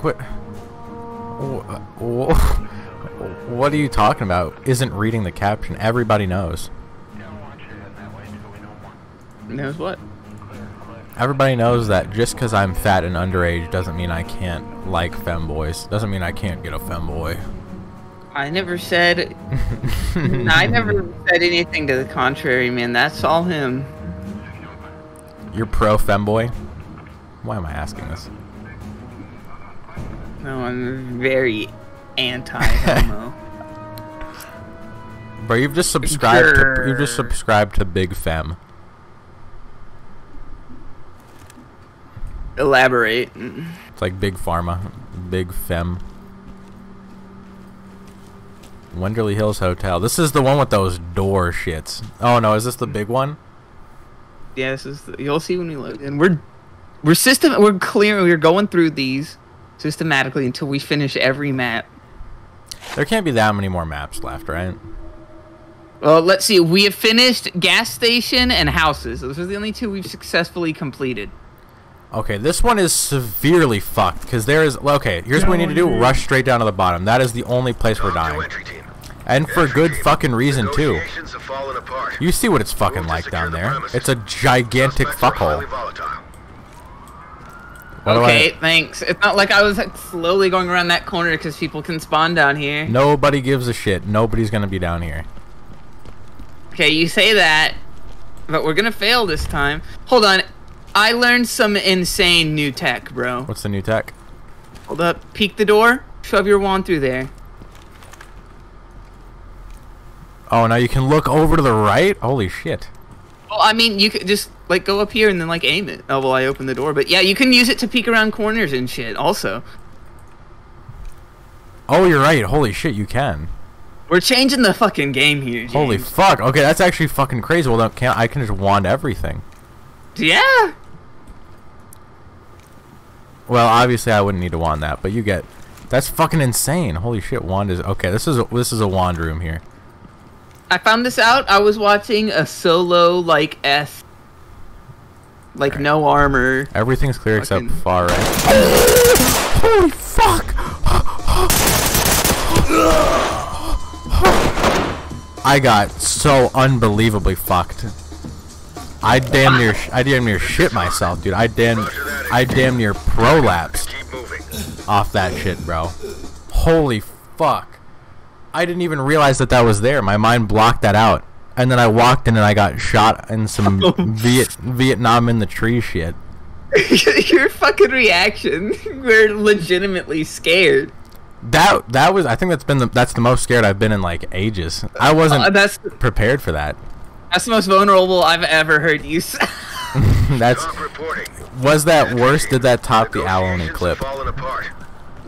What? Wh- wh- What are you talking about? Isn't reading the caption. Everybody knows. Knows what? Everybody knows that just because I'm fat and underage doesn't mean I can't like femboys. Doesn't mean I can't get a femboy. I never said. I never said anything to the contrary, man. That's all him. You're pro femboy? Why am I asking this? No, I'm very anti-homo. Bro, you've just subscribed to you've just subscribed to Big Fem. Elaborate. It's like Big Pharma, Big Fem. Wenderly Hills Hotel. This is the one with those door shits. Oh no, is this the big one? Yeah, this is. The, you'll see when we look. And We're we're system. We're clear. We're going through these systematically until we finish every map. There can't be that many more maps left, right? Well, let's see. We have finished gas station and houses. Those are the only two we've successfully completed. Okay, this one is severely fucked because there is. Okay, here's what we need to do: rush straight down to the bottom. That is the only place we're dying, and for good fucking reason too. Negotiations have fallen apart. You see what it's fucking like down there? It's a gigantic Suspects are highly fuckhole. Okay, thanks. It's not like I was like, slowly going around that corner because people can spawn down here. Nobody gives a shit. Nobody's gonna be down here. Okay, you say that, but we're gonna fail this time. Hold on. I learned some insane new tech, bro. What's the new tech? Hold up. Peek the door. Shove your wand through there. Oh, now you can look over to the right. Holy shit! Well, I mean, you could just like go up here and then like aim it. Uh, oh well, I opened the door, but yeah, you can use it to peek around corners and shit. Also, Oh, you're right. Holy shit, you can. we're changing the fucking game here. James. Holy fuck. Okay, that's actually fucking crazy. Well, then can't I can just wand everything. yeah. Well, obviously I wouldn't need to wand that, but you get. That's fucking insane. Holy shit, wand is okay. This is a, this is a wand room here. I found this out. I was watching a solo like S, like Alright. no armor. Everything's clear except far right. Holy fuck! I got so unbelievably fucked. I damn near, sh- I damn near shit myself, dude. I damn, I damn near prolapsed off that shit, bro. Holy fuck! I didn't even realize that that was there. My mind blocked that out, and then I walked in and I got shot in some Viet Vietnam in the tree shit. Your fucking reaction. We're legitimately scared. That that was I think that's been the that's the most scared I've been in like ages. I wasn't Uh, that's prepared for that. that's the most vulnerable I've ever heard you. say. That's TOC reporting. was that worse? Did that top the Alan Negotiations clip? have fallen apart.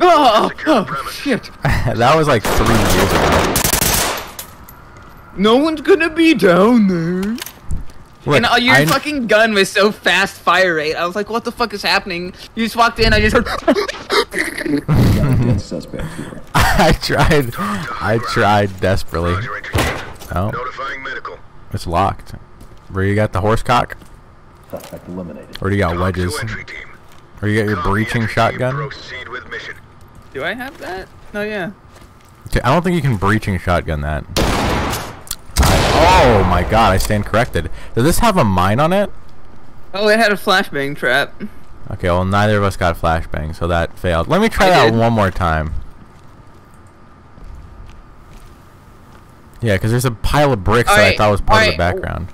oh, Secure oh shit! that was like three years ago. No one's gonna be down there. Look, and uh, your I- fucking gun was so fast fire rate. I was like, what the fuck is happening? You just walked in. I just heard. Suspect here. I tried I tried desperately. Roger, entry team. Oh, Notifying medical. it's locked. Where you got the horse cock? Suspect eliminated. Or do you got wedges? to. Or you got your breaching shotgun? Proceed with mission. Do I have that? Oh yeah. Okay, I don't think you can breaching shotgun that. Oh my god, I stand corrected. Does this have a mine on it? Oh, it had a flashbang trap. Okay, well neither of us got flashbang, so that failed. Let me try I that did. one more time. Yeah, because there's a pile of bricks that I thought was part of the background.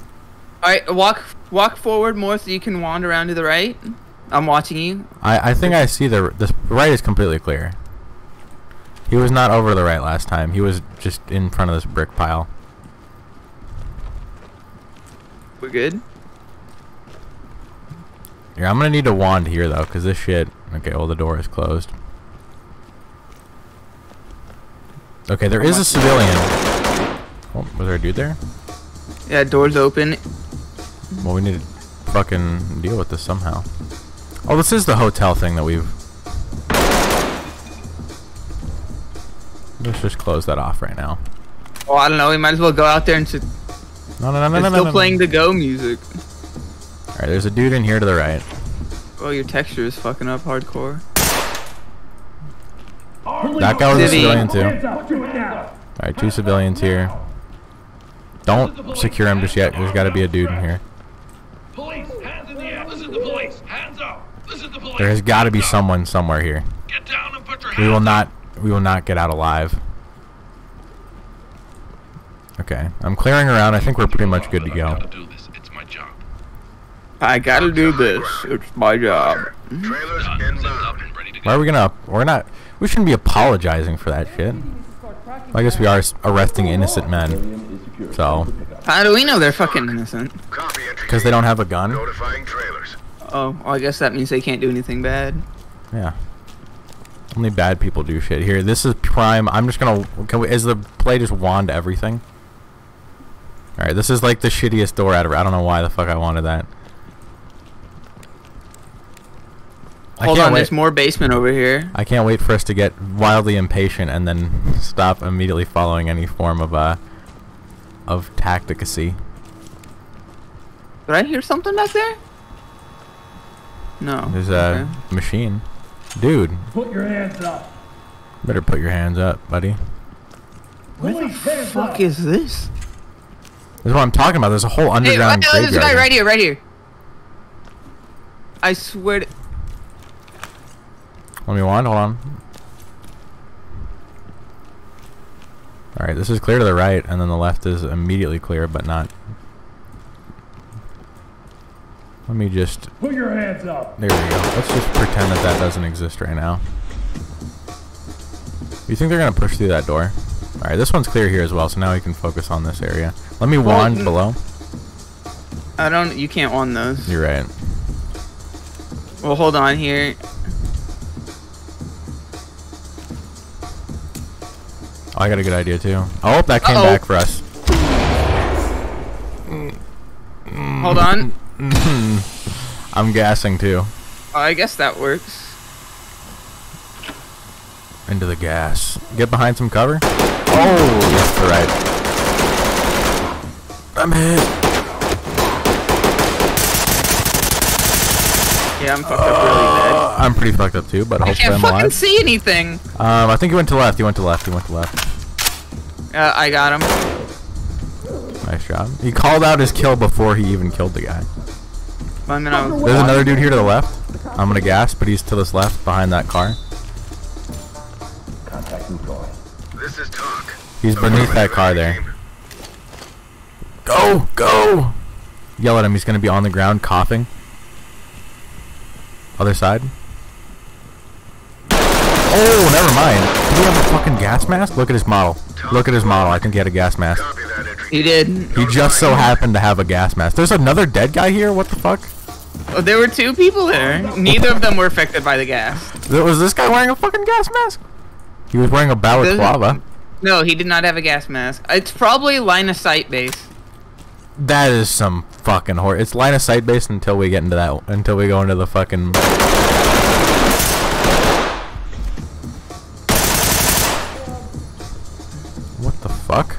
All right, walk walk forward more so you can wander around to the right. I'm watching you. I, I think I see the the right is completely clear. He was not over the right last time. He was just in front of this brick pile. We're good. Yeah, I'm gonna need a wand here though, cause this shit. Okay, well the door is closed. Okay, there is a civilian. Oh, was there a dude there? Yeah, doors open. Well, we need to fucking deal with this somehow. Oh, this is the hotel thing that we've. Let's just close that off right now. Oh, I don't know. We might as well go out there and. No, no, no, no, no, no. still no, playing the go music. All right, there's a dude in here to the right. Oh, your texture is fucking up hardcore. That guy was a civilian too. Alright, two civilians here. Don't secure him just yet. There's got to be a dude in here. Police, hands in the air. This is the police. Hands up. This is the police. There has got to be someone somewhere here. Get down and put your We will not. We will not get out alive. Okay, I'm clearing around. I think we're pretty much good to I've go. gotta do this. It's my job. I gotta do this. It's my job. Trailers Done. Zipped inbound. up and ready to Why are we gonna? We're not. We shouldn't be apologizing for that shit. I guess we are arresting innocent men, Civilian is secured. So- Ready for pickup. How do we know they're fucking innocent? Because they don't have a gun. Oh, well, I guess that means they can't do anything bad. Yeah. Only bad people do shit. Here, this is prime. I'm just gonna. Can we, is the play just wand everything? All right, this is like the shittiest door ever. I don't know why the fuck I wanted that. Hold on, wait. there's more basement over here. I can't wait for us to get wildly impatient and then stop immediately following any form of uh of tacticacy. Did I hear something back there? No. There's a Okay. machine, dude. Put your hands up. Better put your hands up, buddy. Police, the fuck up. is this? This is what I'm talking about. There's a whole Hey, underground uh, there's a graveyard. guy right here, right here. I swear to... Let me wand. Hold on. All right, this is clear to the right, and then the left is immediately clear, but not. Let me just. Put your hands up. There we go. Let's just pretend that that doesn't exist right now. You think they're gonna push through that door? All right, this one's clear here as well, so now we can focus on this area. Let me wand below. I don't... You can't on those. You're right. Well, hold on here. Oh, I got a good idea too. I hope that came Uh-oh. back for us. Hold on. I'm gassing too. Oh, I guess that works. Into the gas. Get behind some cover. Oh, yes, right. I'm hit. Yeah, I'm fucked up really bad. Uh, I'm pretty fucked up too, but I hopefully can't I'm fucking see anything. Um, I think he went to left. He went to left. He went to left. Uh, I got him. Nice job. He called out his kill before he even killed the guy. I mean, I was There's another dude here to the left. I'm gonna gas, but he's to this left behind that car. He's beneath that car there. Go, go! Yell at him. He's gonna be on the ground coughing. Other side. Oh, never mind. Did he have a fucking gas mask? Look at his model. Look at his model. I think he had a gas mask. Copy that entry. He did. He just so happened to have a gas mask. There's another dead guy here. What the fuck? Oh, there were two people there. Neither of them were affected by the gas. Was this guy wearing a fucking gas mask? He was wearing a balaclava. No, he did not have a gas mask. It's probably line of sight base. That is some fucking horror. It's line of sight based until we get into that. Until we go into the fucking. What the fuck?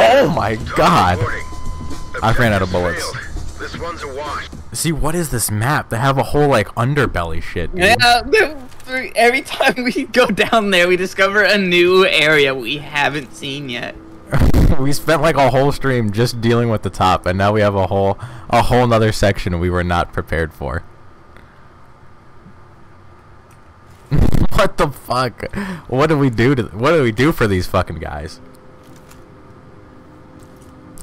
Oh my god! Reporting. I ran out of bullets. failed. This one's a wash. See, what is this map? They have a whole like underbelly shit. Dude. Yeah, every time we go down there, we discover a new area we haven't seen yet. we spent like a whole stream just dealing with the top, and now we have a whole a whole nother section we were not prepared for. what the fuck? What do we do to? What do we do for these fucking guys?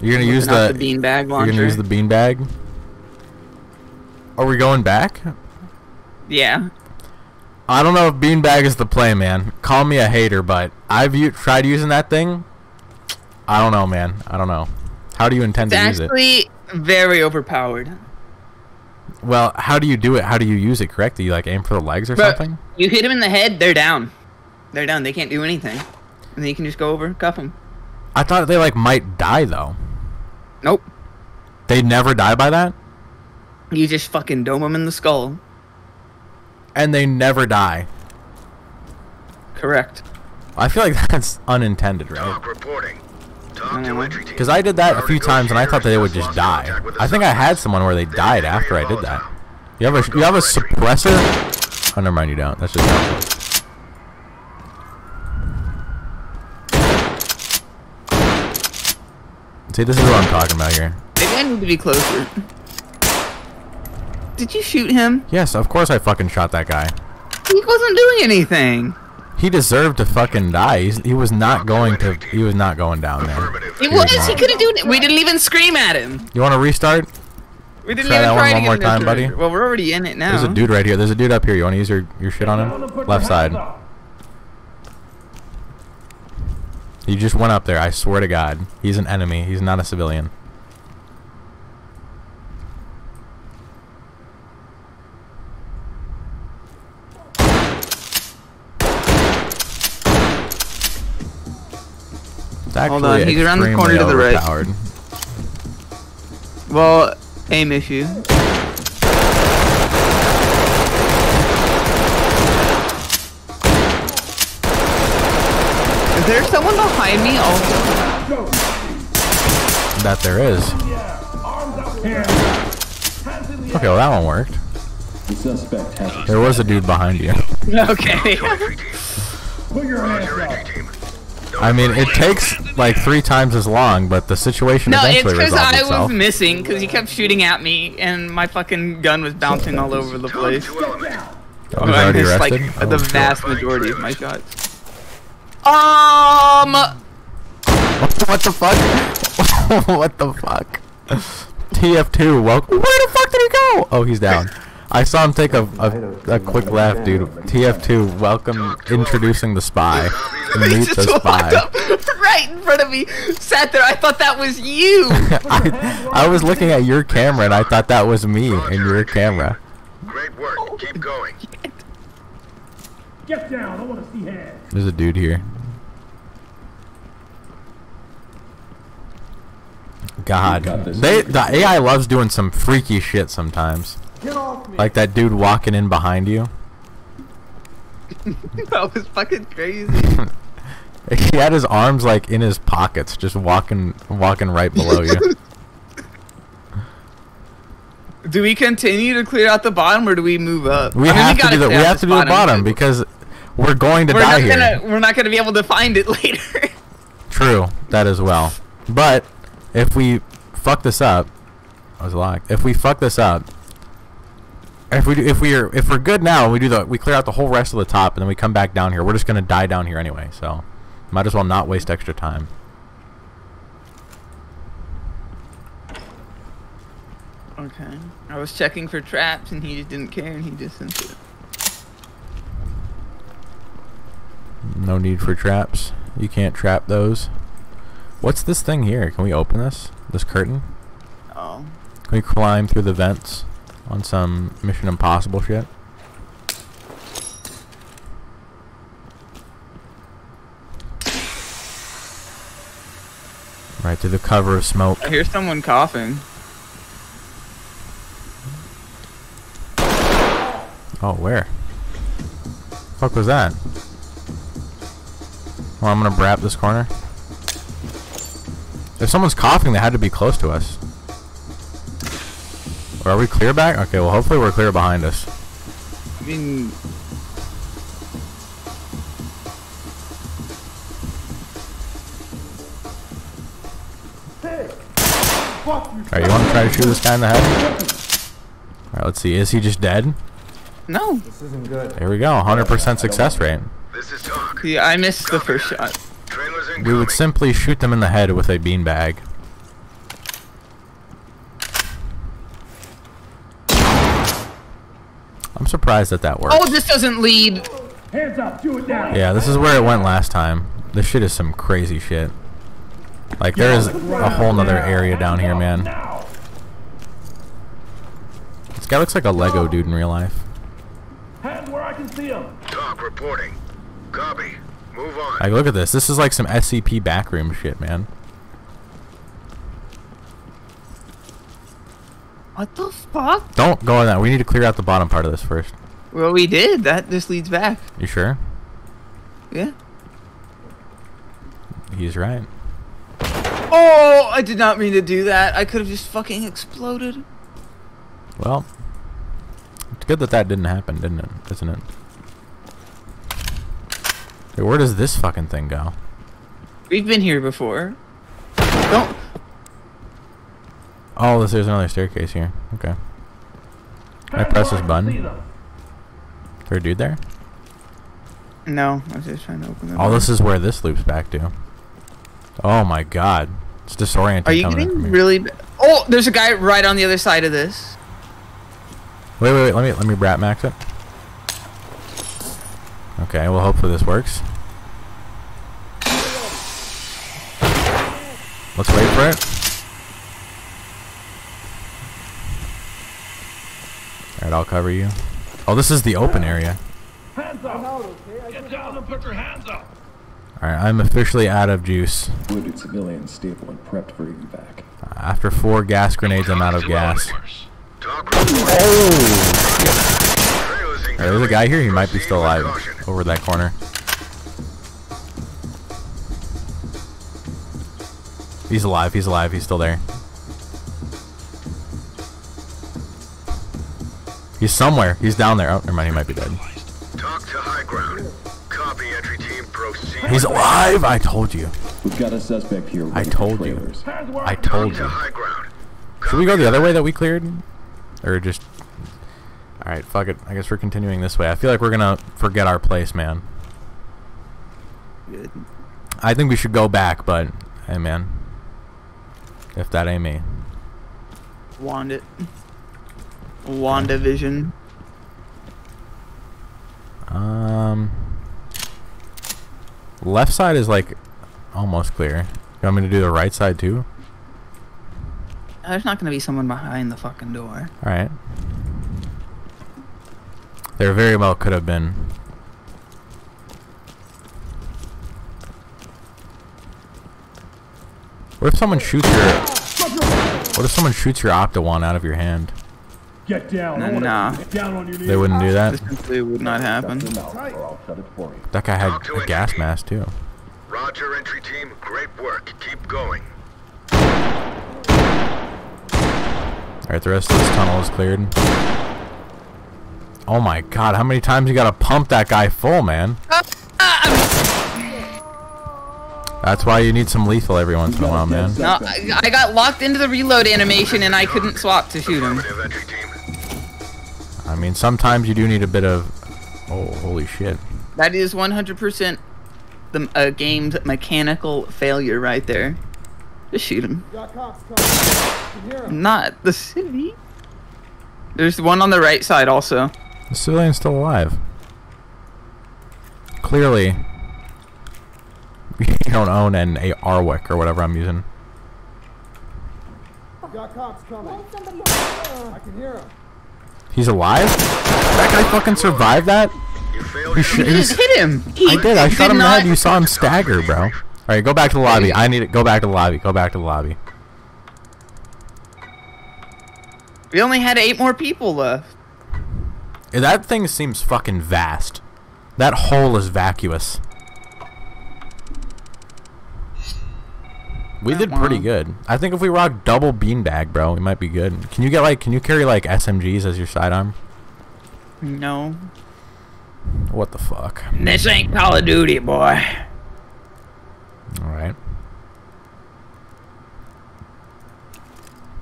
You're gonna use the, the beanbag You're gonna use the beanbag. Are we going back? Yeah. I don't know if beanbag is the play, man. Call me a hater, but I've u- tried using that thing. I don't know, man. I don't know. How do you intend It's to use it? actually very overpowered. Well, how do you do it? How do you use it correctly? You like aim for the legs or But something? you hit them in the head, they're down. They're down. They can't do anything. And then you can just go over, cuff them. I thought they like might die though. Nope. They never die by that, You just fucking dome them in the skull. And they never die. Correct. I feel like that's unintended, right? TOC reporting. TOC to Mhm. entry team. Because I did that a few times, and I thought that they would just die. I think I had someone where they died after I did that. You have a you have a suppressor. Oh, never mind, you don't. That's just. See, this is what I'm talking about here. Maybe I need to be closer. Did you shoot him? Yes, of course I fucking shot that guy. He wasn't doing anything. He deserved to fucking die. He's, he was not going to. He was not going down there. Affirmative. He Here was. you. He could have done it. We didn't even scream at him. You want to restart? We didn't Try even that try one one more time, buddy. Well, we're already in it now. There's a dude right here. There's a dude up here. You want to use your, your shit on him? Left side. hands up. He just went up there. I swear to God. He's an enemy. He's not a civilian. Hold on, he's around the corner to the right. overpowered. Well, aim issue. Is there someone behind me also? That there is. Hands up. Hands in the Okay, well that one worked. The suspect has There was a dude behind you. Okay. Put your hands up. Entry team. I mean, it takes like three times as long, but the situation No, it's eventually because I itself. was missing because he kept shooting at me and my fucking gun was bouncing all over the place. to element. Oh, he's I already missed, like arrested. the Oh, vast majority of my shots. Um, what the fuck? what the fuck? TF2, welcome. Where the fuck did he go? Oh, he's down. I saw him take a, a, a quick laugh, dude. TF2, welcome, introducing the spy. he Meet just the walked spy. up right in front of me, sat there. I thought that was you. I, I was looking at your camera and I thought that was me in your camera. Great work. Keep going. Get down. I want to see hands. There's a dude here. God, they the AI loves doing some freaky shit sometimes. Get off me. Like that dude walking in behind you. that was fucking crazy. He had his arms like in his pockets, just walking, walking right below you. Do we continue to clear out the bottom or do we move up? We I mean, have to gotta do the we have to do the bottom but because we're going to we're die not here. gonna we're not gonna be able to find it later. True, that as well. But if we fuck this up, I was locked. If we fuck this up, if we do, if we're if we're good now, we do the we clear out the whole rest of the top and then we come back down here. We're just gonna die down here anyway, so might as well not waste extra time. okay. I was checking for traps and he just didn't care and he just sent it. No need for traps. You can't trap those. What's this thing here? Can we open this? This curtain? Oh. Can we climb through the vents on some Mission Impossible shit? Right through the cover of smoke. I hear someone coughing. Oh, where? Fuck was that? Well, I'm gonna brap this corner. If someone's coughing, they had to be close to us. Or are we clear back? Okay, well, hopefully we're clear behind us. I mean, Hey. Fuck you. Alright, you wanna try to shoot this guy in the head? Alright, let's see. Is he just dead? no. This isn't good. There we go. 100% success rate. This is talk. See, I missed the first shot. We would simply shoot them in the head with a beanbag. I'm surprised that that works. Oh, this doesn't lead. Hands up. Do it now. Yeah, this is where it went last time. This shit is some crazy shit. Like, there is a whole nother area down here, man. This guy looks like a Lego dude in real life. Hand where I can see him. TOC reporting. Copy. Move on. Like, look at this. This is like some SCP backroom shit, man. What the fuck? Don't go in that. We need to clear out the bottom part of this first. Well, we did. That just leads back. You sure? Yeah. He's right. Oh, I did not mean to do that. I could have just fucking exploded. Well, it's Good that that didn't happen, didn't it? Isn't it? Hey, where does this fucking thing go? We've been here before. Don't. Oh, this there's another staircase here. Okay. Can I press this button? them. Is there a dude there? No, I was just trying to open it. Oh, this is where this loops back to. Oh my god. It's disorienting Are you coming getting really? ba- Oh, there's a guy right on the other side of this. Wait, wait, wait. Let me let me brat max it. Okay, well hopefully this works. Let's wait for it. Alright, I'll cover you. Oh, this is the open area. Hands up. Get down and put your hands up. Alright, I'm officially out of juice. Wounded civilians stable and prepped for evac. Uh, after four gas grenades, I'm out of gas. hours. TOC reporting. Oh! Trailers Alright, there's a guy here. He might be still alive. Over that corner. He's alive. He's alive. He's still there. He's somewhere. He's down there. Oh, never mind. He might be dead. TOC to high ground. Copy entry team. Proceed. He's alive. I told you. We've got a suspect here. I told you. trailers. Hands I TOC told to you. high ground. Should we go the other way that we cleared? Or just... Alright, fuck it. I guess we're continuing this way. I feel like we're gonna forget our place, man. I think we should go back, but... Hey, man. If that ain't me. Wand it. Wanda vision. Um... Left side is, like, almost clear. You want me to do the right side, too? There's not gonna be someone behind the fucking door. Alright. There very well could have been. What if someone shoots your... What if someone shoots your Optiwand out of your hand? Get down. I wanna Nah. Get down on your. They wouldn't do that? This simply would not happen. Shut them out, or I'll shut it for you. That guy had a entry gas team. mask, too. Roger, entry team. Great work. Keep going. Alright, the rest of this tunnel is cleared. Oh my god, how many times you gotta pump that guy full, man? That's why you need some lethal every once in a while, man. No, I, I got locked into the reload animation and I couldn't swap to shoot him. Affirmative, entry team. I mean, sometimes you do need a bit of... Oh, holy shit. That is 100% the uh, game's mechanical failure right there. Just shoot him. Not the city. There's one on the right side also. The civilian's still alive. Clearly, you don't own an a Arwick or whatever I'm using. Got cops coming. I can hear him. He's alive? That guy fucking survived that? You He your sh- You just hit him. He I did. I shot him in the head. You saw him stagger, bro. All right, go back to the lobby. I need it. Go back to the lobby. Go back to the lobby. We only had eight more people left. Eh, That thing seems fucking vast. That hole is vacuous. We did pretty good. I think if we rock double beanbag, bro, we might be good. Can you get like? Can you carry like SMGs as your sidearm? No. What the fuck? This ain't Call of Duty, boy. All right.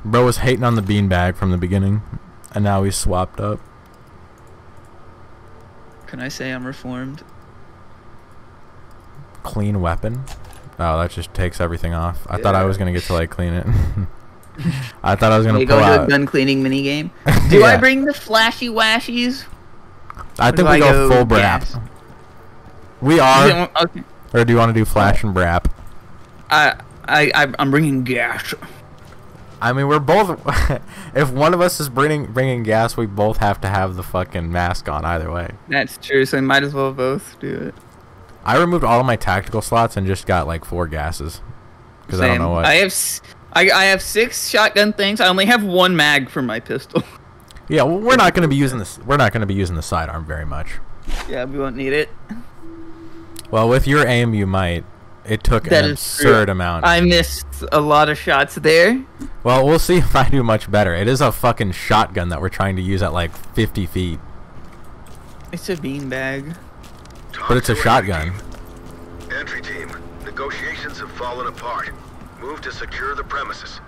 Bro was hating on the beanbag from the beginning, and now he's swapped up. Can I say I'm reformed? Clean weapon. Oh, that just takes everything off. I thought I was gonna get to like clean it. I thought I was gonna We pull go into a gun cleaning mini game. Do I bring the flashy washies? I think we I go, go full gas? brap. We are, okay. or do you want to do flash and brap? I I I- I'm bringing gas. I mean, we're both. if one of us is bringing bringing gas, we both have to have the fucking mask on either way. That's true. So we might as well both do it. I removed all of my tactical slots and just got like four gases because I don't know what. I have s- I, I have six shotgun things. I only have one mag for my pistol. yeah, well, we're not gonna be using this. We're not gonna be using the sidearm very much. yeah, we won't need it. Well, with your aim, you might. it took That an is true. absurd amount. I missed a lot of shots there. well, we'll see if I do much better. It is a fucking shotgun that we're trying to use at like 50 feet, It's a beanbag. TOC but it's a shotgun. Entry team. Negotiations have fallen apart. Move to secure the premises.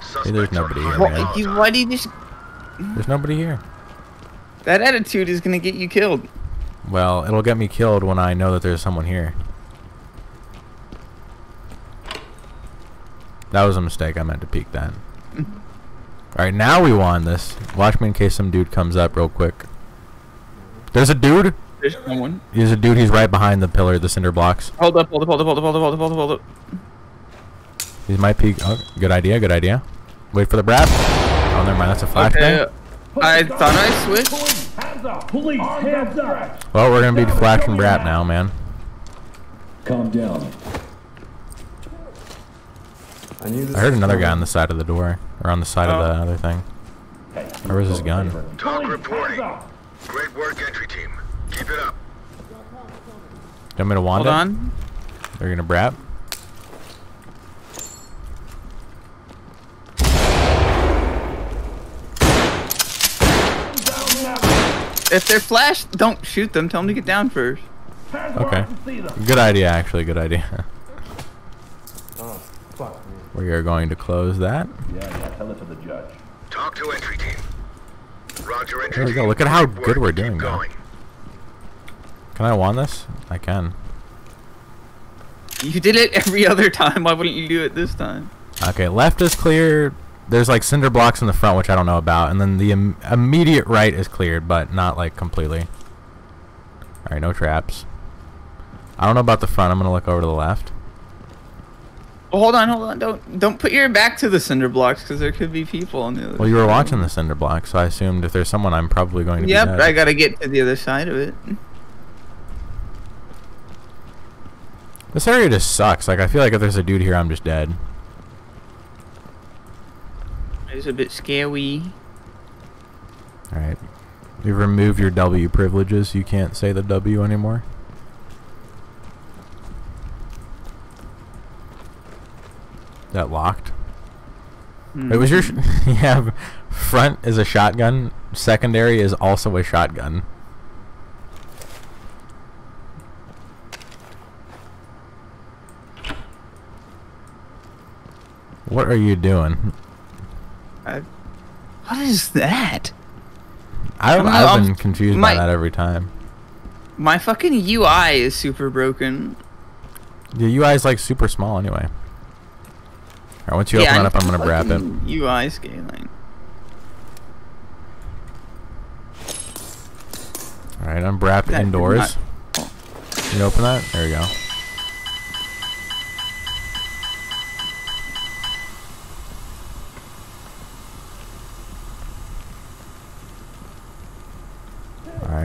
Suspects there's nobody here, man. Why, you, why do you just? There's nobody here. That attitude is gonna get you killed. Well, it'll get me killed when I know that there's someone here. That was a mistake. I meant to peek that. Alright, now we won this. Watch me in case some dude comes up real quick. There's a dude. There's someone. There's a dude. He's right behind the pillar, the cinder blocks. Hold up, hold up, hold up, hold up, hold up, hold up, hold up, hold up. He's my peek. Oh, good idea. Good idea. Wait for the brap. Oh, never mind. That's a flashbang. Okay. Uh, I thought I switched. Hands up. Police, hands up. Well, we're gonna be flashing brap now, man. Calm down. I knew this I heard was another guy on the side of the door, or on the side of the Oh. other thing. Where was his gun? TOC reporting. Great work, entry team. Keep it up. You want me to wand Hold on. They're gonna brap. If they're flashed, don't shoot them. Tell them to get down first. Okay. I can see them. Good idea, actually. Good idea. Oh, fuck me. we are going to close that. Yeah, yeah, tell it to the judge. TOC to entry team. Roger, entry There we go. Look at how good we're Keep doing now. Going. Can I wand this? I can. You did it every other time. Why wouldn't you do it this time? Okay, left is clear. There's like cinder blocks in the front, which I don't know about, and then the Im- immediate right is cleared, but not like completely. All right, no traps. I don't know about the front. I'm gonna look over to the left. Oh, hold on, hold on. Don't don't put your back to the cinder blocks because there could be people on the other. Well, you were side. watching the cinder blocks, so I assumed if there's someone, I'm probably going to be Yep. I gotta get to the other side of it. This area just sucks. Like I feel like if there's a dude here, I'm just dead. It's a bit scary. All right, you've removed your W privileges. You can't say the W anymore. That locked. Hmm. It was your sh- yeah. Front is a shotgun. Secondary is also a shotgun. What are you doing? I, what is that? I've, I've been confused my- by that every time. My fucking UI is super broken. The UI is like super small anyway. Alright, once you Yeah, open I it up, I'm gonna wrap it. UI scaling. Alright, I'm wrapped That indoors. not- Can you open that? There you go.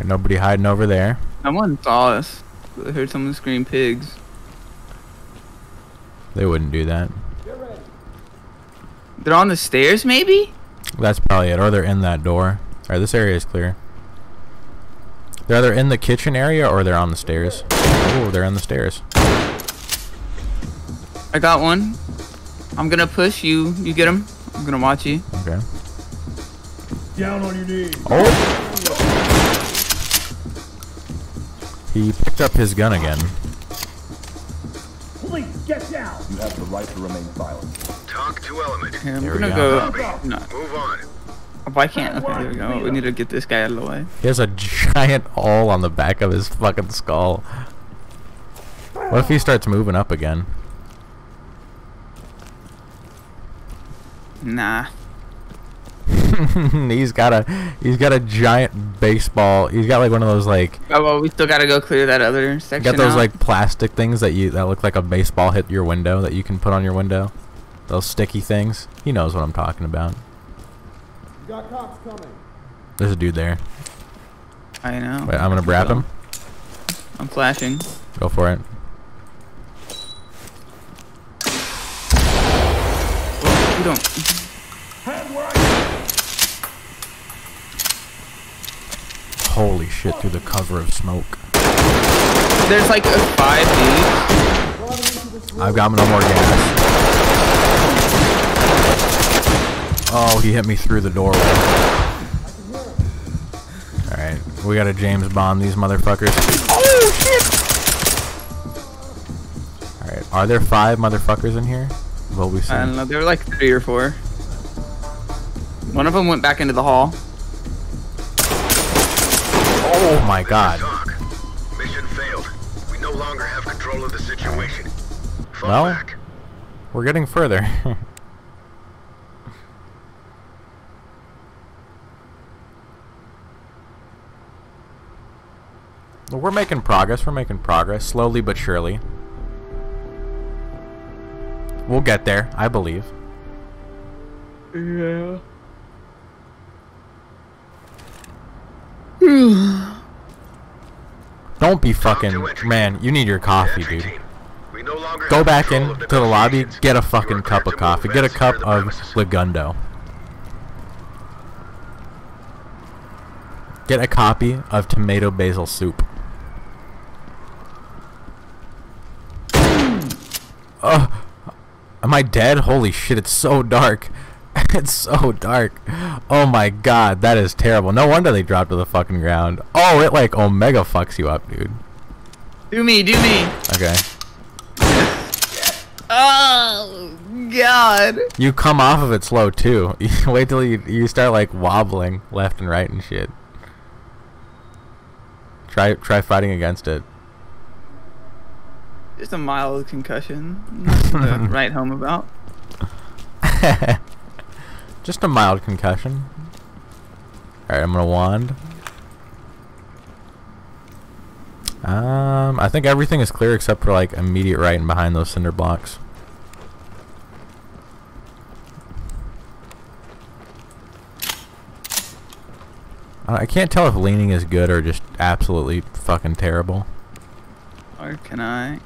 Alright, nobody hiding over there. Someone saw us. I heard someone scream pigs. They wouldn't do that. They're on the stairs, maybe? That's probably it. Or they're in that door. Alright, this area is clear. They're either in the kitchen area or they're on the stairs. Oh, they're on the stairs. I got one. I'm gonna push you. You get him. I'm gonna watch you. Okay. Down on your knees. Oh! He picked up his gun again. Police, get down. You have the right to remain silent. TOC to element. Okay, I'm There we gonna go. go. No, Move on. Oh, if I can't. Okay, there we go. We need to get this guy out of the way. He has a giant hole on the back of his fucking skull. What if he starts moving up again? Nah. he's got a he's got a giant baseball. He's got like one of those like Oh well, we still gotta go clear that other section. got those out. like plastic things that you that look like a baseball hit your window that you can put on your window. Those sticky things. He knows what I'm talking about. You got cops coming. There's a dude there. I know. Wait, I'm gonna wrap him. I'm flashing. Go for it. Oh, well, you don't. Hands where I can Holy shit! Through the cover of smoke. There's like a five dudes. I've got no more gas. Oh, he hit me through the doorway. Alright, we gotta James Bond these motherfuckers. Oh, shit! Alright, are there five motherfuckers in here? Will we see? I don't know. There were like three or four. One of them went back into the hall. Oh my god. Mission failed. We no longer have control of the situation. Fall Well- back. We're getting further. Well, We're making progress. We're making progress. Slowly but surely. We'll get there, I believe. Yeah. Don't be fucking... Man, you need your coffee, dude. team. We no longer Go back in to the lobby, get a fucking cup of coffee. Get a cup of. Legundo. Get a copy of tomato basil soup. Oh, am I dead? Holy shit, it's so dark. it's so dark. Oh my god, that is terrible. No wonder they dropped to the fucking ground. Oh, it like omega fucks you up, dude. Do me, do me. Okay. Oh God. You come off of it slow too. Wait till you you start like wobbling left and right and shit. Try try fighting against it. Just a mild concussion. Nothing to write home about. Just a mild concussion. Alright, I'm gonna wand. Um, I think everything is clear except for like immediate right and behind those cinder blocks. I I can't tell if leaning is good or just absolutely fucking terrible. Or can I?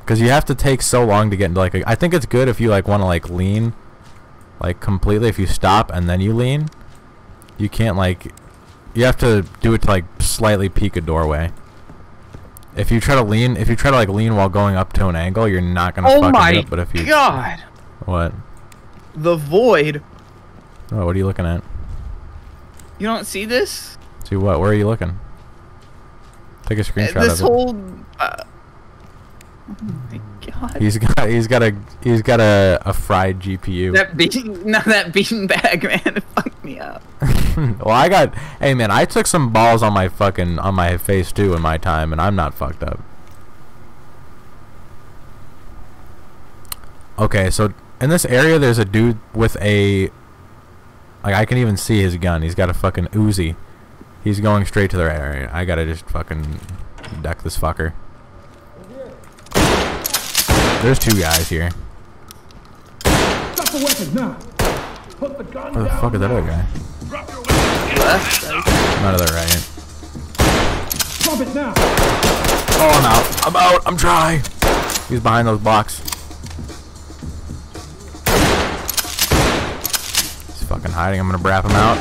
Because you have to take so long to get into like a, I think it's good if you like want to like lean like completely if you stop and then you lean you can't like you have to do it to like slightly peek a doorway if you try to lean if you try to like lean while going up to an angle you're not gonna Oh fucking my it but if you God. what The void. oh what are you looking at You don't see this? see what where are you looking take a Uh, screenshot This of it whole. Uh, oh my God. he's got he's got a he's got a, a fried GPU That bean, no, that bean bag, man, it fucked me up. well, I got. Hey, man, I took some balls on my fucking on my face too in my time, and I'm not fucked up. Okay, so in this area, there's a dude with a. Like I can even see his gun. He's got a fucking Uzi. He's going straight to the right area. I gotta just fucking duck this fucker. There's two guys here. Drop the weapon now. Put the gun Where the down. fuck is that other guy? Drop your weapons. Get Left. Not to the right. Drop it now. Oh, I'm out. I'm out. I'm dry. He's behind those blocks. He's fucking hiding. I'm gonna brap him out.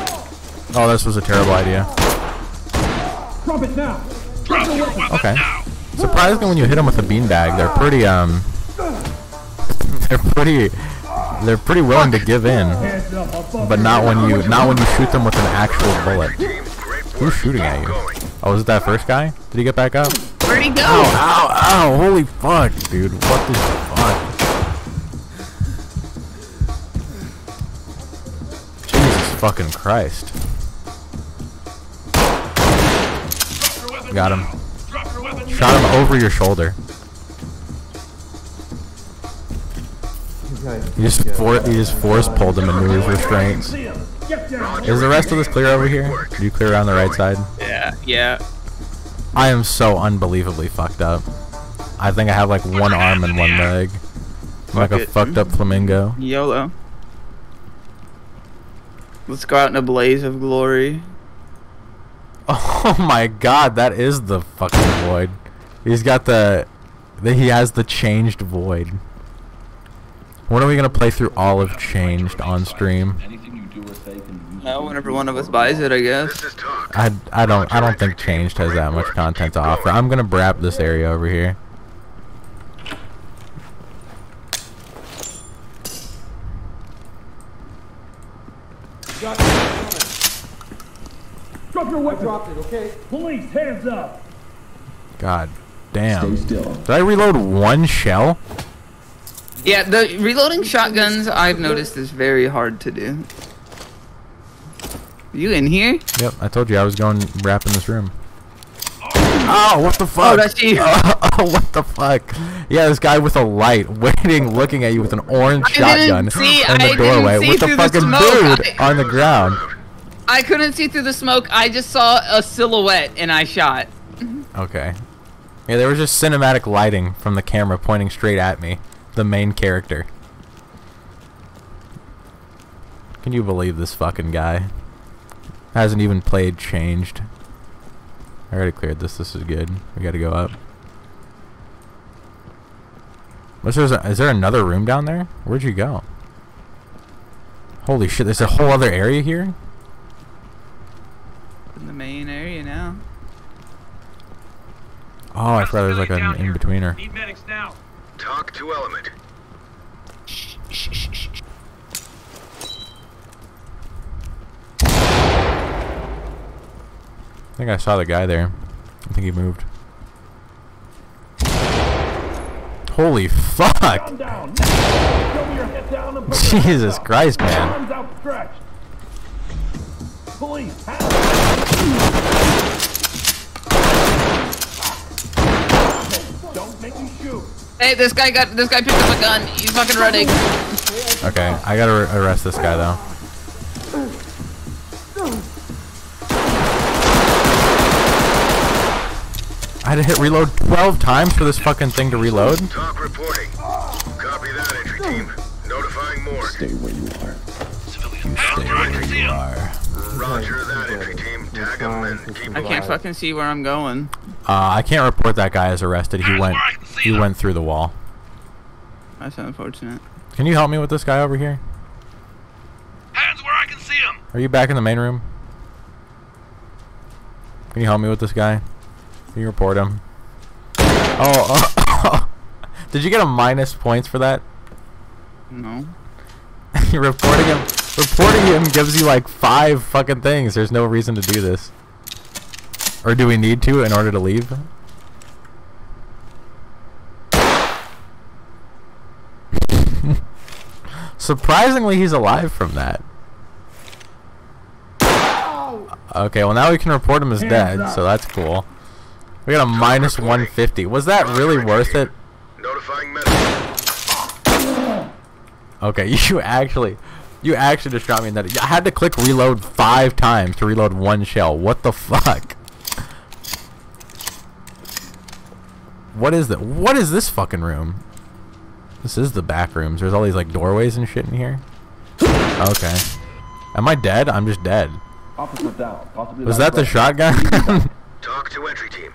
Oh, this was a terrible idea. Drop it now. Drop your weapon Okay. now. Surprisingly, when you hit them with a beanbag, they're pretty um, they're pretty, they're pretty willing to give in, Hands up above but not when you, not when you shoot them with an actual bullet. Team, great work. Who's shooting at you? Oh, was it that first guy? Did he get back up? Where'd he go? Ow, ow, ow, holy fuck, dude. What the fuck? Jesus fucking Christ. Drop your weapon Got him. now. Drop your weapon Shot him over your shoulder. You just for you just force pulled him into his restraints. See him. Get down. Is the rest of this clear over here? Did you clear around the right side? Yeah, yeah. I am so unbelievably fucked up. I think I have like one arm and one leg. I'm like a fucked up flamingo. YOLO. Let's go out in a blaze of glory. Oh my god, that is the fucking void. He's got the, the he has the changed void. When are we gonna play through all of Changed on stream? Now, whenever one of us buys it, I guess. I, I don't I don't think Changed has that much content to offer. I'm gonna brap this area over here. Drop your weapon. Drop it, okay? Police, hands up. God damn. Stay still. Did I reload one shell? Yeah, the reloading shotguns I've noticed is very hard to do. You in here? Yep, I told you I was going wrap in this room. Oh, what the oh, fuck? Oh, that's you. Oh, what the fuck? Yeah, this guy with a light waiting, looking at you with an orange I shotgun see- in the didn't doorway with the through the fucking smoke. dude I- on the ground. I couldn't see through the smoke. I just saw a silhouette and I shot. Okay. Yeah, there was just cinematic lighting from the camera pointing straight at me, the main character. Can you believe this fucking guy? Hasn't even played changed. I already cleared this. This is good. We gotta go up. What's there? Is there another room down there? Where'd you go? Holy shit! There's a whole other area here. In the main area now. Oh, I forgot there's like an in betweener. Need medics now. TOC to Element. I think I saw the guy there. I think he moved. Holy fuck! Calm down. Now, show me your head down and put your Jesus. Christ, man. Police. Don't make me shoot. Hey, this guy got this guy picked up a gun. He's fucking running. Okay, I gotta ar- arrest this guy though. I had to hit reload 12 times for this fucking thing to reload? TOC reporting. Copy that, entry team. Notifying more. Stay where you are. Hands where I can see 'em. Roger that, entry team. Tag him and keep I can't fucking see where I'm going. Uh, I can't report that guy as arrested. He went where I can see he went through the wall. That's unfortunate. Can you help me with this guy over here? Hands where I can see 'em. Are you back in the main room? Can you help me with this guy? Can you report him? Oh, did you get a minus points for that? No. You're reporting him. Reporting him gives you like five fucking things. There's no reason to do this. Or do we need to in order to leave? Surprisingly, he's alive from that. Okay, well now we can report him as dead, so that's cool. We got a minus 150. Was that really worth it? Okay, you actually, you actually just shot me in that. I had to click reload five times to reload one shell. What the fuck? What is that? What is this fucking room? This is the back rooms. There's all these like doorways and shit in here. Okay. Am I dead? I'm just dead. Officer down. Possibly Was that the threat. shotgun? TOC to entry team.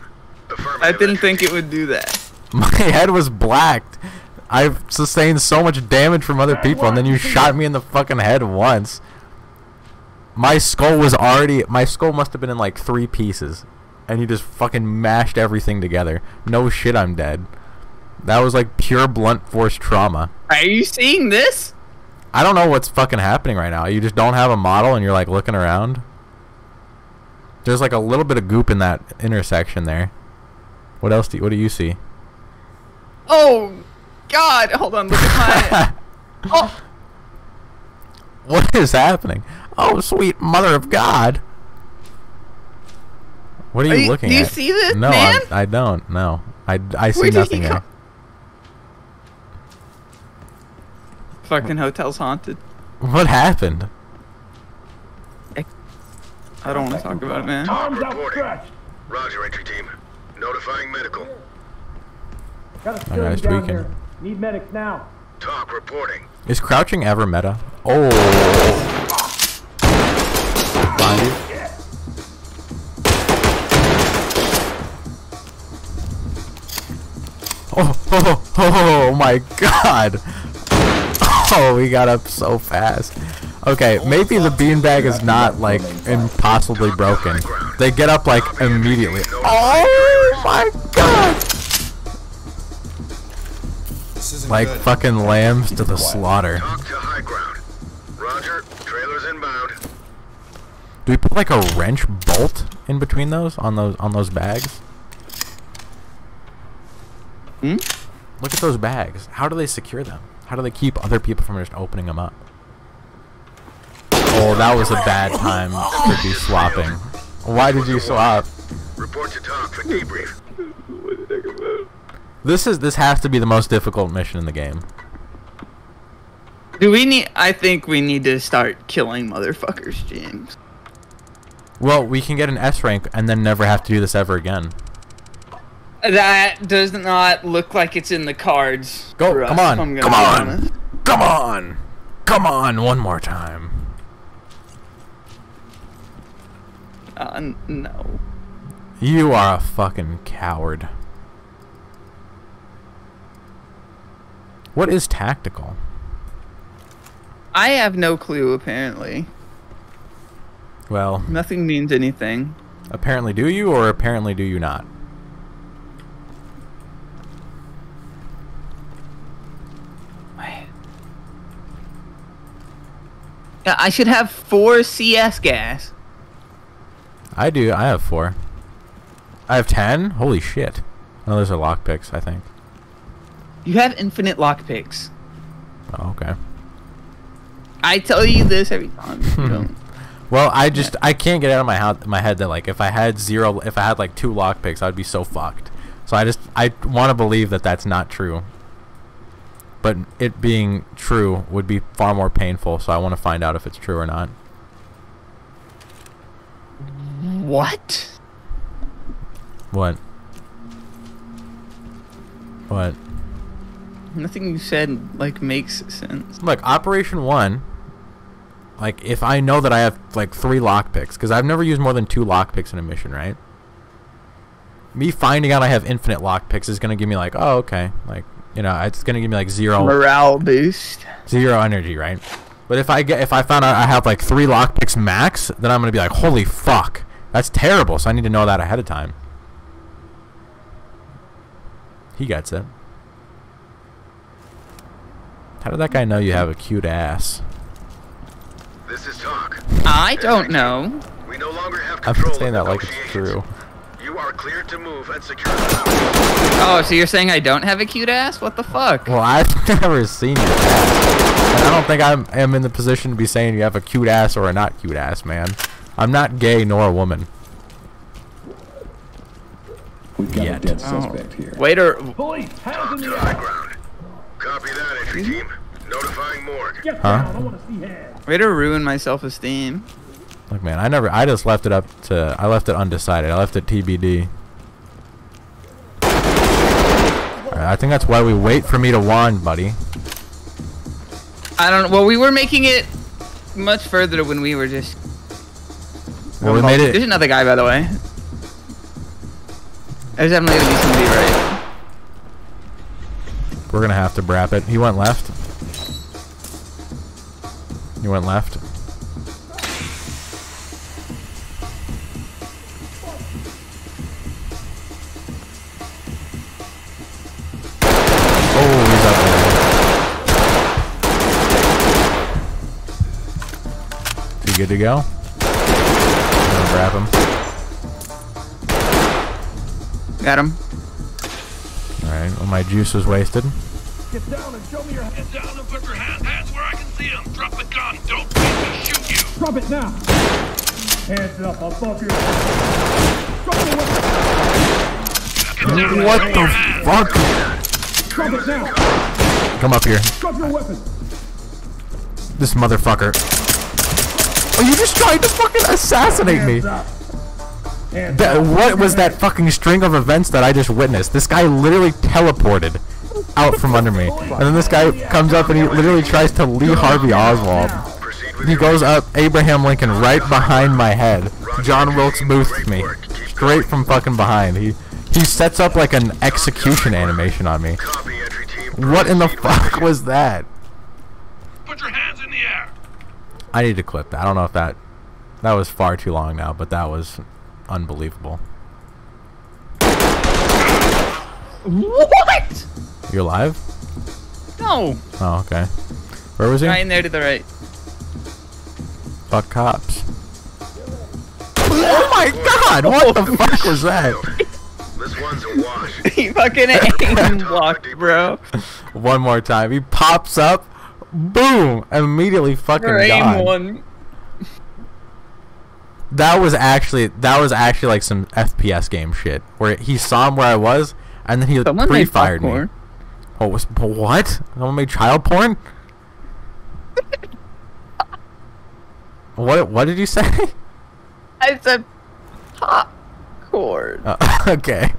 I didn't think it would do that. My head was blacked. I've sustained so much damage from other people, and then you shot me in the fucking head once. My skull was already. My skull must have been in like three pieces, and you just fucking mashed everything together. No shit, I'm dead. That was like pure blunt force trauma. Are you seeing this? I don't know what's fucking happening right now. You just don't have a model, and you're like looking around. There's like a little bit of goop in that intersection there. What else do you, What do you see? Oh, God! Hold on, look at my. oh, What is happening? Oh, sweet mother of God. What are, Are you you- looking do you see this, no, man? I, I don't. No, I, I see Where did nothing there. come- fucking hotel's haunted. What happened? I don't want to talk about it, man. Arms Reporting. outstretched. Roger, entry team. Notifying medical. Got a guy's civilian down here. Need medics now. TOC reporting. Is crouching ever meta? Oh. Behind you. Oh, oh, oh, oh my god. Oh, we got up so fast. Okay, maybe the beanbag is not like impossibly broken. They get up like immediately. Oh my god! Like good. fucking lambs to the slaughter. TOC to high. Roger. Trailers inbound. Do we put like a wrench bolt in between those on those on those bags? Hmm? Look at those bags. How do they secure them? How do they keep other people from just opening them up? Oh, that was a bad time to be swapping. Why did you swap? Report to TOC for debrief. This is this has to be the most difficult mission in the game. Do we need? I think we need to start killing motherfuckers, James. Well, we can get an S rank and then never have to do this ever again. That does not look like it's in the cards. Go, for us, come on, if I'm gonna come on, honest. come on, come on, one more time. Uh, no. You are a fucking coward. What is tactical? I have no clue. Apparently, Well, nothing means anything. apparently do you or apparently do you not? I should have four CS gas. I do. I have four. I have ten? Holy shit. No, those are lockpicks, I think. You have infinite lockpicks. Oh, okay. I tell you this every time. Hmm. Don't. Well, I just I can't get out of my hou- my head that like if I had zero, if I had like two lockpicks, I'd be so fucked. So I just I want to believe that that's not true. But it being true would be far more painful. So I want to find out if it's true or not. What? What? What? Nothing you said like makes sense. Look, Operation One. Like, if I know that I have like three lockpicks, because I've never used more than two lockpicks in a mission, right? Me finding out I have infinite lockpicks is gonna give me like, oh, okay, like, you know, it's gonna give me like zero, Morale boost. zero energy, right? But if I get, if I found out I have like three lockpicks max, then I'm gonna be like, holy fuck, that's terrible. So I need to know that ahead of time. He gets it. How did that guy know you have a cute ass? This is TOC. I don't know. We no longer have I'm control saying that like it's true. You are cleared to move and secure the. Oh, so you're saying I don't have a cute ass? What the fuck? Well, I've never seen your ass. And I don't think I'm am in the position to be saying you have a cute ass or a not cute ass, man. I'm not gay nor a woman. We've got Yet. a dead Oh. suspect here. Waiter. Police, hands TOC in the high ground. Copy that, entry mm-hmm. team. Notifying morgue. Get Huh? I want to see hands. Way to ruin my self-esteem. Look, man, I never. I just left it up to. I left it undecided. I left it TBD. Alright, I think that's why we wait for me to wand, buddy. I don't. Know. Well, we were making it much further when we were just. Well, we made it. There's another guy, by the way. There's definitely gonna be somebody right. We're gonna have to brap it. He went left. He went left. Oh, he's up there. Is he good to go? Grab him. Got him. Alright, well my juice was wasted. Get down and show me your hands. Get down and put your hands, hands where I can see them. Drop the gun. Don't make me shoot you. Drop it now. Hands up above your head. Drop the weapon. Get down What the hands. fuck? Drop it now. Come up here. Drop your weapon. This motherfucker. Oh, you just tried to fucking assassinate me. Up. That, what was that fucking string of events that I just witnessed? This guy literally teleported out from under me. And then this guy comes up and he literally tries to Lee Harvey Oswald. He goes up Abraham Lincoln right behind my head. John Wilkes Booth me. Straight from fucking behind. He he sets up like an execution animation on me. Copy, entry team. What in the fuck was that? Put your hands in the air. I need to clip that. I don't know if that that was far too long now, but that was unbelievable. What? You're alive? No. Oh, okay. Where was he? Right in there to the right. Fuck cops. Oh my god! What the fuck was that? This one's a wash. he fucking aim blocked, bro. One more time. He pops up, boom, immediately fucking Or aim gone. one. That was actually that was actually like some FPS game shit where he saw him where I was and then he Someone pre-fired me. popcorn. Oh, was what? Someone made child porn? what? What did you say? I said popcorn. Uh, okay.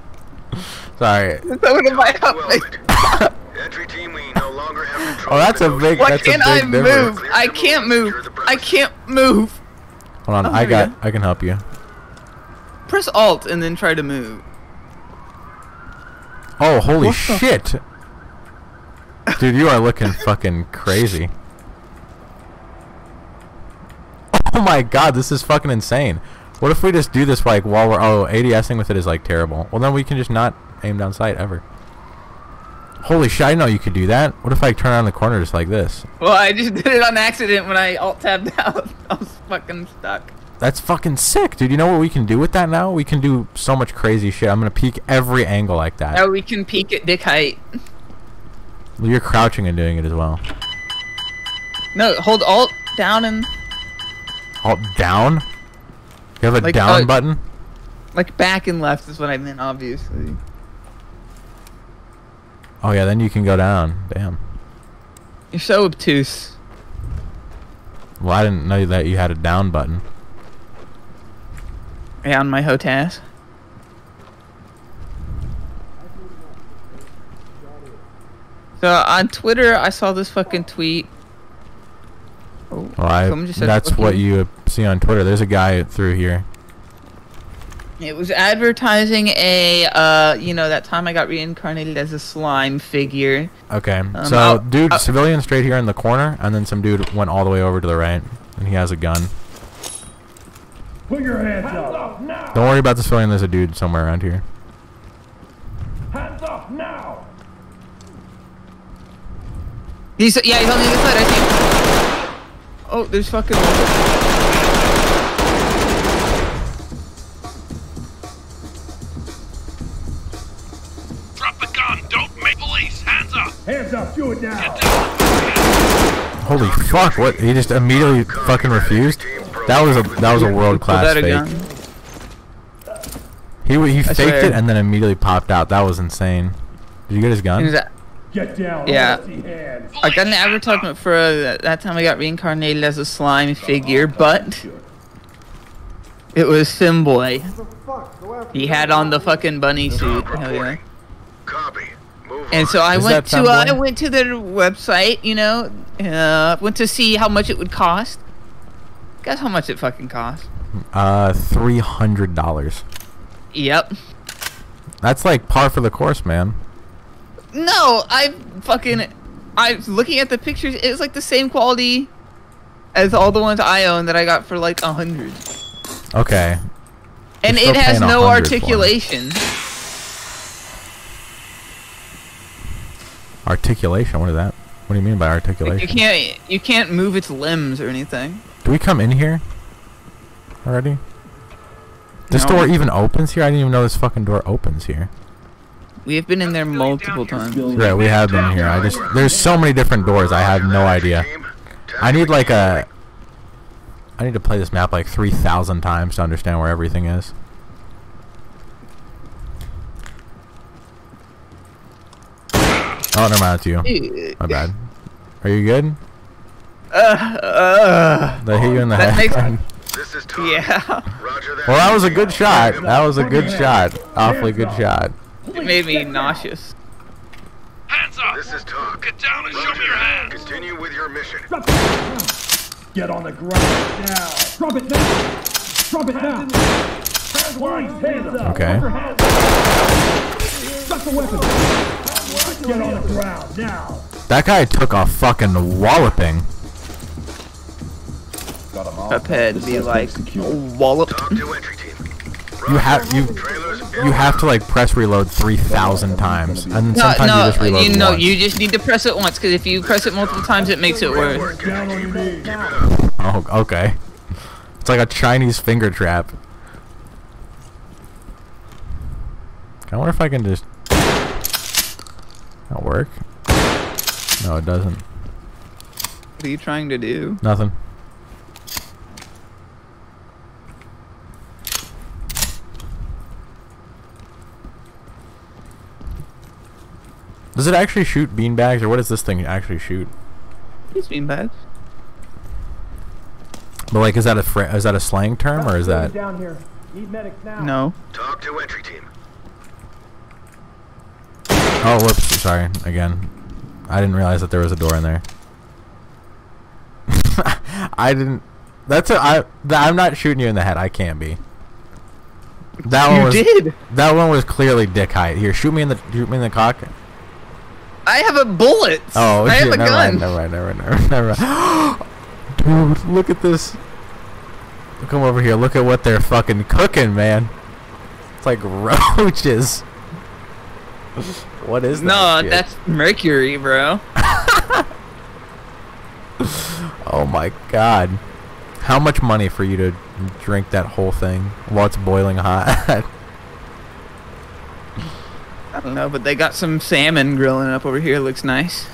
Sorry. Someone in my house. Entry team, we no longer have control. Oh, that's a big. Why That's can't big I difference. move? I can't move. I can't move. Hold on, Oh, I got. I can help you. Press Alt and then try to move. Oh, holy What shit! Dude, you are looking fucking crazy. Oh my god, this is fucking insane. What if we just do this like while we're oh ADSing with it is like terrible. Well then we can just not aim down sight ever. Holy shit, I know you could do that. What if I turn around the corner just like this? Well, I just did it on accident when I Alt tabbed out. Fucking stuck. That's fucking sick, dude. You know what we can do with that now? We can do so much crazy shit. I'm gonna peek every angle like that. Now we can peek at dick height. Well, You're crouching and doing it as well. No, hold Alt down and Alt down? You have a Like, down uh, button? like back and left is what I meant, obviously. Oh yeah, then you can go down. Damn. You're so obtuse. Well, I didn't know that you had a down button. Yeah, on my HOTAS. So on Twitter, I saw this fucking tweet. Oh, Well, I, that's what you. you see on Twitter. There's a guy through here. It was advertising a, uh, you know, that time I got reincarnated as a slime figure. Okay, Um, so I'll- dude, I'll- civilian straight here in the corner, and then some dude went all the way over to the right, and he has a gun. Put your hands Hands up. up now! Don't worry about the civilian. There's a dude somewhere around here. Hands up now! He's, yeah, he's on the other side, I think. Oh, there's fucking. Hands up. Do it now. Holy fuck! What? He just immediately fucking refused. That was a that was a world class that fake. He he faked it and then immediately popped out. That was insane. Did you get his gun? was at- Get down. Yeah. Let's see hands. I got an advertisement for uh, that time I got reincarnated as a slime figure, but it was Simboy. He had on the fucking bunny suit. Hell yeah. Copy. And so I Is went to uh, I went to their website, you know, uh, went to see how much it would cost. Guess how much it fucking cost? Uh, three hundred dollars. Yep. That's like par for the course, man. No, I fucking I was looking at the pictures. It was like the same quality as all the ones I own that I got for like a hundred, Okay. and it has no 100 for 'em. articulation. Articulation. What is that? What do you mean by Like, articulation? you can't you can't move its limbs or anything. Do we come in here already? This No. door even opens here? I didn't even know this fucking door opens here. We have been in there multiple times. Right, we have been here. I just there's so many different doors. I have no idea. I need like a I need to play this map like 3,000 times to understand where everything is. Oh, never mind, it's you. My bad. Are you good? Uh, Did I hit you in the That head? makes- This is Tom. yeah, well, that was a good shot. That was a good shot. Awfully good shot. it made me nauseous. Hands up! This is TOC. Get down and show me your that. hands! Continue with your mission. Get on the ground now. Drop it now. Drop it now. Hands up. Okay. Drop the weapon. Get on the ground now. That guy took a fucking walloping. Got 'em all. Cuphead be like suspect's wallop. TOC to entry team. You have you you have to like press reload 3,000 times, and then No, sometimes you just reload you know, once. you just need to press it once, because if you press it multiple times, it makes it worse. Work, Down on entry your team. knees. Keep it up. Oh, okay. It's like a Chinese finger trap. I wonder if I can just. That work? No, it doesn't. What are you trying to do? Nothing. Does it actually shoot beanbags, or what does this thing actually shoot? These beanbags. But like, is that a fra- is that a slang term, or is that? down here? Need medics now. No. TOC to entry team. Oh, whoops! Sorry, again. I didn't realize that there was a door in there. I didn't. That's a. I. I'm not shooting you in the head. I can't be. That one You was. did. That one was clearly dick height. Here, shoot me in the shoot me in the cock. I have a bullet. Oh I shit! have a never gun. mind. Never mind. Never mind. Never mind. Dude, look at this. Come over here. Look at what they're fucking cooking, man. It's like roaches. What is that? No, shit? that's mercury, bro. Oh my god. How much money for you to drink that whole thing while it's boiling hot? I don't know, but they got some salmon grilling up over here. Looks nice.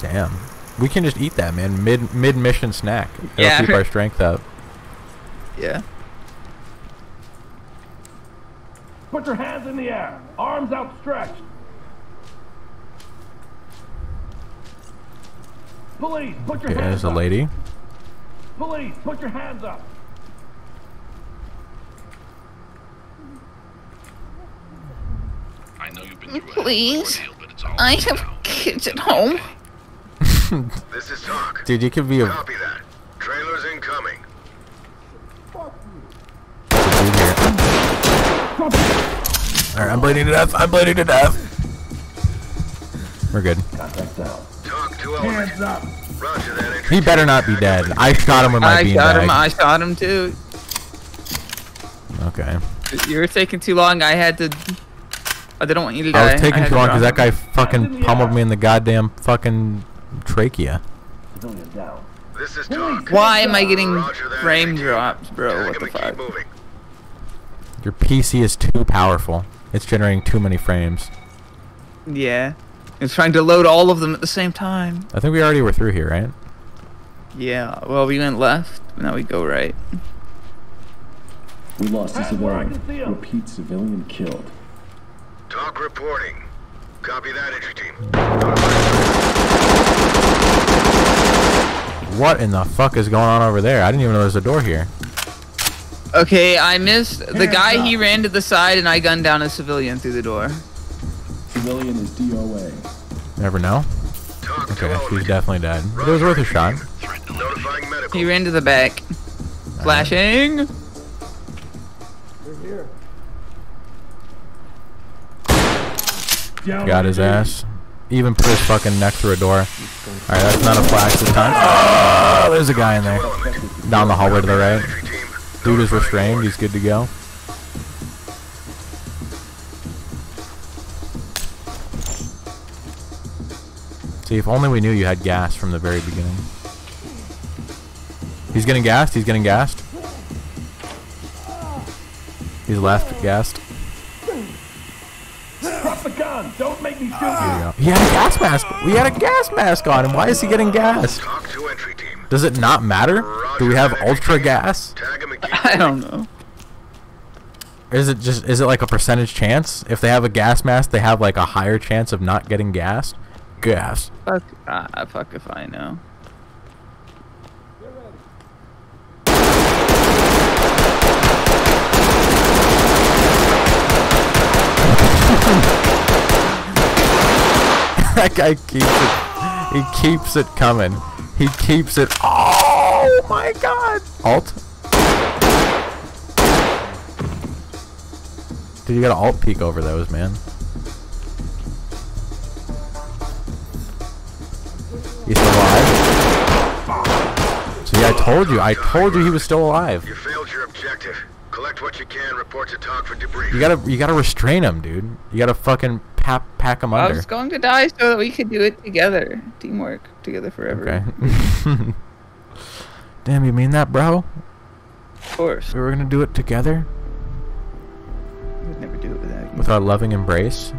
Damn. We can just eat that, man. Mid mid mission snack. It'll Yeah. keep our strength up. Yeah. Put your hands in the air. Arms outstretched. Police, put your Okay, hands there's a up. lady. Police, put your hands up. I know you've been through a Please. ordeal, but it's all I over have now. kids at home. This is TOC. Dude, you could be a Copy that. Trailers incoming. dude here. Alright, I'm bleeding to death. I'm bleeding to death. We're good. Contact down. TOC to. Hands up. Roger that entry He better not be dead. I shot him with my I shot him. beanbag. I shot him too. Okay. You were taking too long. I had to. I didn't want you to die. I was taking had too long because that guy fucking pummeled me in the goddamn fucking trachea. This is TOC. Why am I getting that frame drops, bro? Tag What the fuck? Your PC is too powerful. It's generating too many frames. Yeah. It's trying to load all of them at the same time. I think we already were through here, right? Yeah. Well, we went left. Now we go right. We lost a Hands where I civilian. can see 'em. Repeat, civilian killed. TOC reporting. Copy that entry team. What in the fuck is going on over there? I didn't even know there was a door here. Okay, I missed the guy. He ran to the side, and I gunned down a civilian through the door. Civilian is DOA. Never know. Talk Okay, he's definitely dead. But it was worth a shot. He ran to the back. Flashing. They're here. Got his ass. Even put his fucking neck through a door. Alright, that's not a flash this time. Oh, there's a guy in there. Down the hallway to the right. Dude is restrained. He's good to go. See, if only we knew you had gas from the very beginning. He's getting gassed. He's getting gassed. He's left gassed. Drop the gun. Don't make me shoot Here you. we go. He had a gas mask. We had a gas mask on him. Why is he getting gassed? TOC to entry team. Does it not matter? Do we have ultra gas? Tag him and keep I don't know. Is it just is it like a percentage chance? If they have a gas mask, they have like a higher chance of not getting gassed. Gas. Fuck. Ah, fuck if I know. that guy keeps it. He keeps it coming. He keeps it. Oh my god. Alt. Dude, you gotta alt peek over those, man. He's still alive. See, I told you. I told you he was still alive. You failed your objective. Collect what you can. Report to TOC for debrief. You gotta, you gotta restrain him, dude. You gotta fucking pack, pack him I under. was going to die so that we could do it together. Teamwork. Together forever. Okay. Damn, you mean that, bro? Of course. We were gonna do it together We would never do it without you. with with our loving embrace.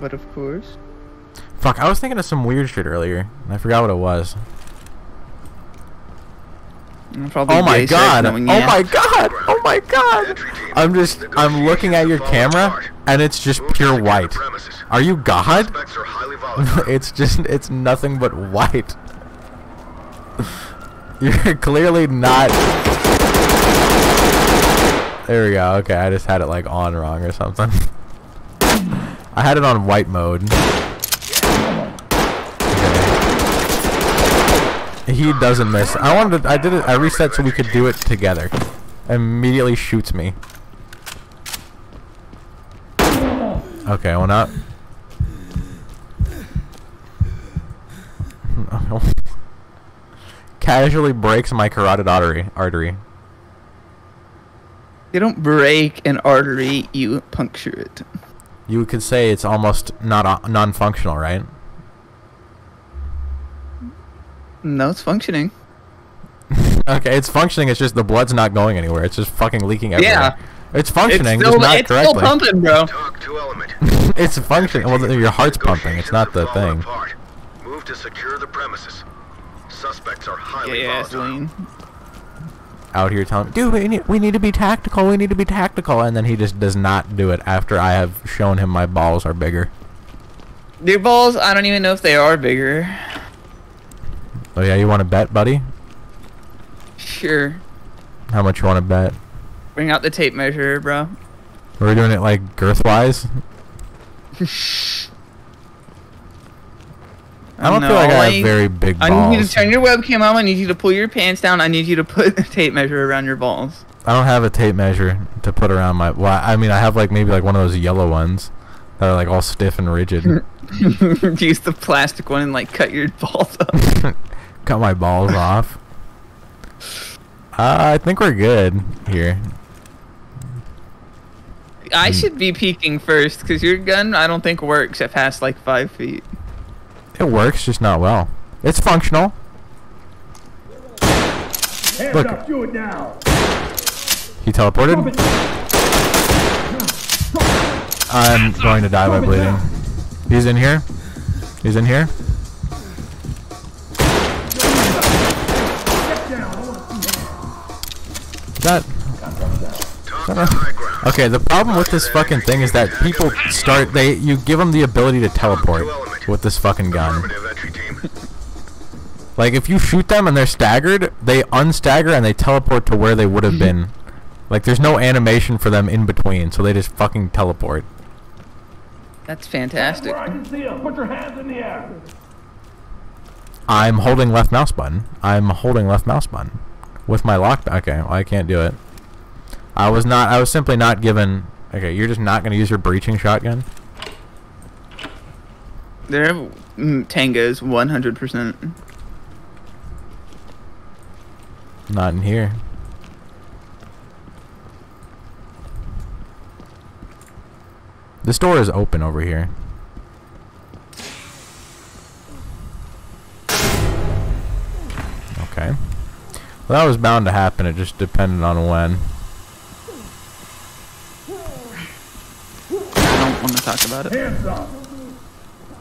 But of course. Fuck, I was thinking of some weird shit earlier, and I forgot what it was. Probably Oh my god! Oh knowing my god! Oh my god! I'm just, I'm looking at your camera, and it's just pure white. Are you God? Suspects are highly volatile. it's just, it's nothing but white. You're clearly not. There we go. Okay, I just had it like on wrong or something. I had it on white mode. Okay. He doesn't miss. I wanted. To, I did it. I reset so we could do it together. Immediately shoots me. Okay, well not. Casually breaks my carotid artery. Artery. You don't break an artery, you puncture it. You could say it's almost not uh, non-functional, right? No, it's functioning. Okay, it's functioning. It's just the blood's not going anywhere. It's just fucking leaking everywhere. Yeah. It's functioning, it's still, just not it's still pumping, bro. TOC to element. it's functioning. Well, your heart's pumping. It's not the thing. apart. Move to secure the premises. Suspects are highly Yeah, volatile. Out here telling, dude, we need, we need to be tactical. We need to be tactical, and then he just does not do it after I have shown him my balls are bigger. Your balls, I don't even know if they are bigger. Oh yeah, you want to bet, buddy? Sure. How much you want to bet? Bring out the tape measure, bro. We're doing it like girth-wise. I don't feel like I have very big balls. I need you to turn your webcam on. I need you to pull your pants down. I need you to put a tape measure around your balls. I don't have a tape measure to put around my. Well, I mean, I have like maybe like one of those yellow ones that are like all stiff and rigid. Use the plastic one and like cut your balls up. Cut my balls off. Uh, I think we're good here. I should be peeking first because your gun I don't think works at past like five feet. It works, just not well. It's functional. Hands Look. up, do it now. He teleported. I'm going to die by bleeding. He's in here. He's in here. That TOC to okay. The problem with this fucking thing is that people start. They you give them the ability to teleport with this fucking gun. Affirmative entry team. Like if you shoot them and they're staggered, they unstagger and they teleport to where they would have been. Like there's no animation for them in between, so they just fucking teleport. That's fantastic. I can see them. Put your hands in the air. I'm holding left mouse button. I'm holding left mouse button with my lock. Okay, well, I can't do it. I was not. I was simply not given. Okay, you're just not gonna use your breaching shotgun. They're mm, Tango's 100%. Not in here. This door is open over here. Well, that was bound to happen. It just depended on when. I don't want to talk about it.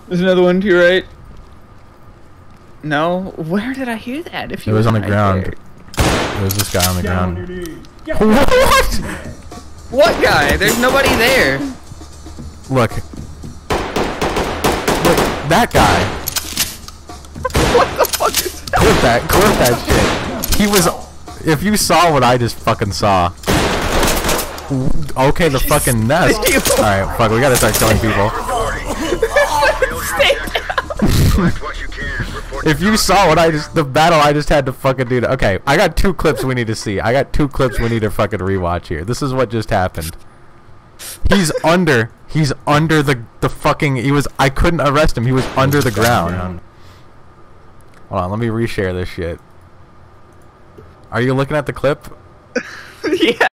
There's another one to your right. No, where did I hear that? If you It was on the right ground. there? It was this guy on the Down ground. knees. What? What guy? There's nobody there. Look. Look, that guy. What the fuck is that? Clip that, clip that shit. He was. If you saw what I just fucking saw. Okay, the fucking nest. Alright, fuck, we gotta start killing people. Collect what you can. Report If you saw what I just. The battle I just had to fucking do. To, okay, I got two clips we need to see. I got two clips we need to fucking rewatch here. This is what just happened. He's under. He's under the the fucking. He was. I couldn't arrest him. He was under the ground. Hold on, let me reshare this shit. Are you looking at the clip? yeah.